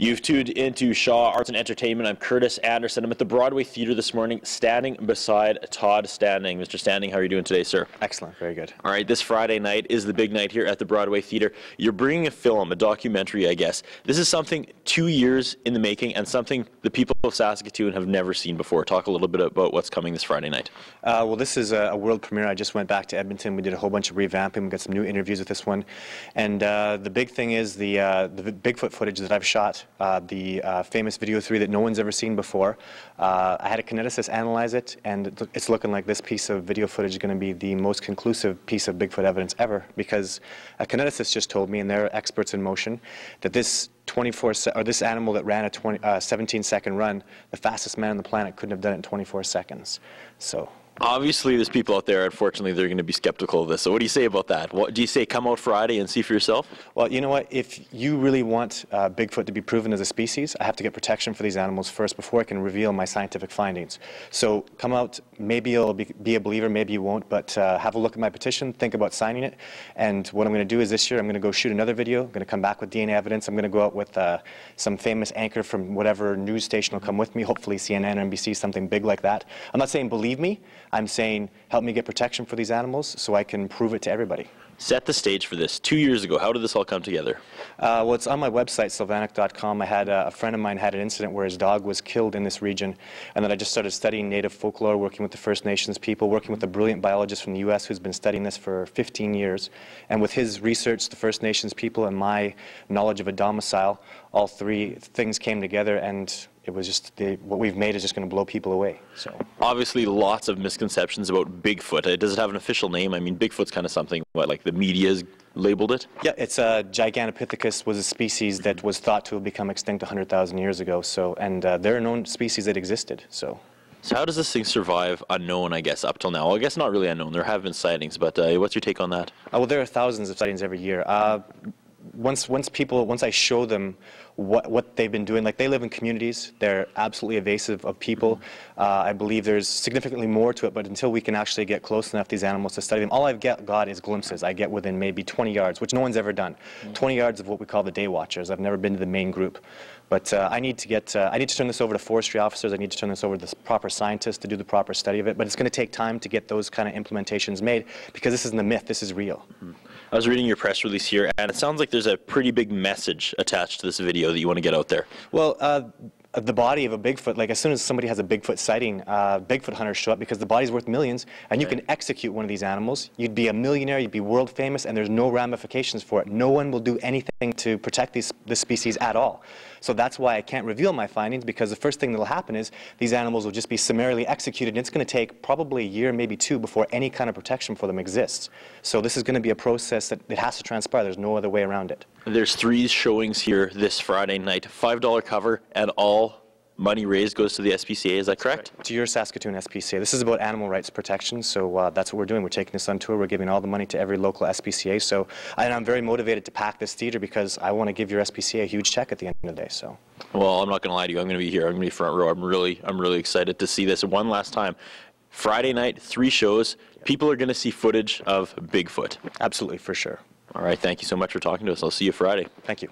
You've tuned into Shaw Arts and Entertainment. I'm Curtis Anderson. I'm at the Broadway Theatre this morning, standing beside Todd Standing. Mr. Standing, how are you doing today, sir? Excellent, very good. All right, this Friday night is the big night here at the Broadway Theatre. You're bringing a film, a documentary, I guess. This is something two years in the making and something the people of Saskatoon have never seen before. Talk a little bit about what's coming this Friday night. Uh, well, this is a, a, world premiere. I just went back to Edmonton. We did a whole bunch of revamping. We got some new interviews with this one. And uh, the big thing is the, uh, the Bigfoot footage that I've shot, uh, the uh, famous video 3 that no one's ever seen before. Uh, I had a kineticist analyze it, and it's looking like this piece of video footage is going to be the most conclusive piece of Bigfoot evidence ever, because a kineticist just told me, and they're experts in motion, that this 24 or this animal that ran a 20, uh, 17 second run, the fastest man on the planet couldn't have done it in 24 seconds. So Obviously, there's people out there, unfortunately, they're going to be skeptical of this. So what do you say about that? What, do you say come out Friday and see for yourself? Well, you know what? If you really want uh, Bigfoot to be proven as a species, I have to get protection for these animals first before I can reveal my scientific findings. So come out. Maybe you'll be, be a believer, maybe you won't, but uh, have a look at my petition, think about signing it. And what I'm going to do is this year, I'm going to go shoot another video. I'm going to come back with DNA evidence. I'm going to go out with uh, some famous anchor from whatever news station will come with me, hopefully CNN or NBC, something big like that. I'm not saying believe me. I'm saying help me get protection for these animals so I can prove it to everybody. Set the stage for this. Two years ago, how did this all come together? Uh, well, it's on my website, sylvanic.com. I had uh, a friend of mine had an incident where his dog was killed in this region, and then I just started studying native folklore, working with the First Nations people, working with a brilliant biologist from the U.S. who's been studying this for 15 years. And with his research, the First Nations people, and my knowledge of a domicile, all three things came together, and it was just the, what we've made is just going to blow people away. So obviously, lots of misconceptions about Bigfoot. Uh, does it have an official name? I mean, Bigfoot's kind of something what like the media's labeled it. Yeah, it's a Gigantopithecus was a species that was thought to have become extinct 100,000 years ago. So and uh, there are known species that existed. So. So how does this thing survive unknown, I guess, up till now? Well, I guess not really unknown. There have been sightings, but uh, what's your take on that? Uh, well, there are thousands of sightings every year. Once once people once I show them what what they've been doing, like they live in communities, they're absolutely evasive of people. Uh, I believe there's significantly more to it, but until we can actually get close enough to these animals to study them, all I've get, got is glimpses. I get within maybe 20 yards, which no one's ever done. Mm. 20 yards of what we call the day watchers. I've never been to the main group, but uh, I need to get uh, I need to turn this over to forestry officers. I need to turn this over to the proper scientists to do the proper study of it. But it's going to take time to get those kind of implementations made because this isn't a myth. This is real. Mm. I was reading your press release here, and it sounds like there's a pretty big message attached to this video that you want to get out there. Well, uh, the body of a Bigfoot, like as soon as somebody has a Bigfoot sighting, uh, Bigfoot hunters show up because the body's worth millions, and you right. can execute one of these animals. You'd be a millionaire, you'd be world famous, and there's no ramifications for it. No one will do anything to protect these, this species at all. So that's why I can't reveal my findings because the first thing that will happen is these animals will just be summarily executed, and it's going to take probably a year, maybe two, before any kind of protection for them exists. So this is going to be a process that it has to transpire. There's no other way around it. There's three showings here this Friday night. $5 cover and all money raised goes to the SPCA, is that correct? Right. To your Saskatoon SPCA. This is about animal rights protection, so uh, that's what we're doing. We're taking this on tour. We're giving all the money to every local SPCA. So, and I'm very motivated to pack this theater because I want to give your SPCA a huge check at the end of the day. So. Well, I'm not going to lie to you. I'm going to be here. I'm going to be front row. I'm really, I'm really excited to see this one last time. Friday night, three shows. People are going to see footage of Bigfoot. Absolutely, for sure. All right. Thank you so much for talking to us. I'll see you Friday. Thank you.